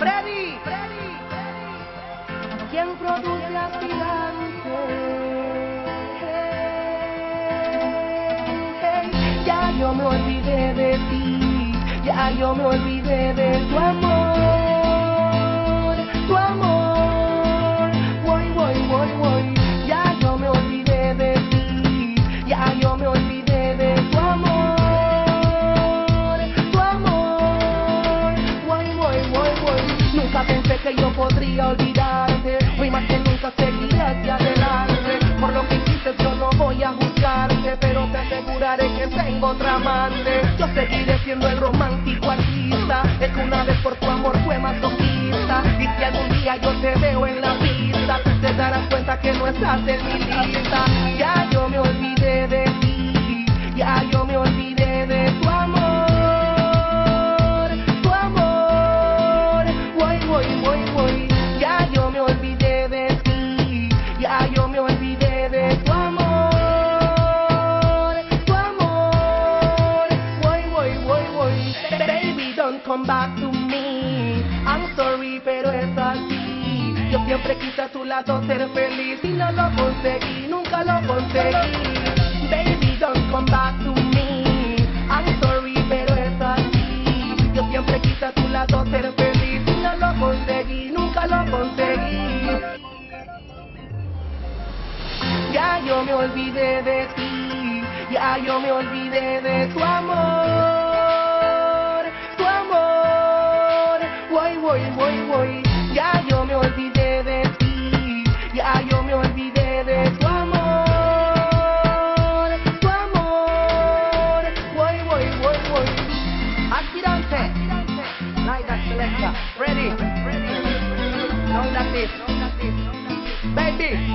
Freddy. ¿Quién produce aspirante? Hey, ya yo me olvidé de ti, ya yo me olvidé de tu amor, que yo podría olvidarte, más que nunca seguiré hacia adelante. Por lo que hiciste yo no voy a juzgarte, pero te aseguraré que tengo otra amante. Yo seguiré siendo el romántico artista, el que una vez por tu amor fue masoquista. Y si algún día yo te veo en la pista, te darás cuenta que no estás en mi lista. Ya yo me olvidé de ti, ya yo me olvidé de tu amor, tu amor. Voy, I'm sorry, pero es así. Yo siempre quise a tu lado ser feliz y no lo conseguí, nunca lo conseguí. Baby, don't come back to me. I'm sorry, pero es así. Yo siempre quise a tu lado ser feliz y no lo conseguí, nunca lo conseguí. Ya yo me olvidé de ti, ya yo me olvidé de tu amor, that selector. Ready? Ready? Now that is. Baby.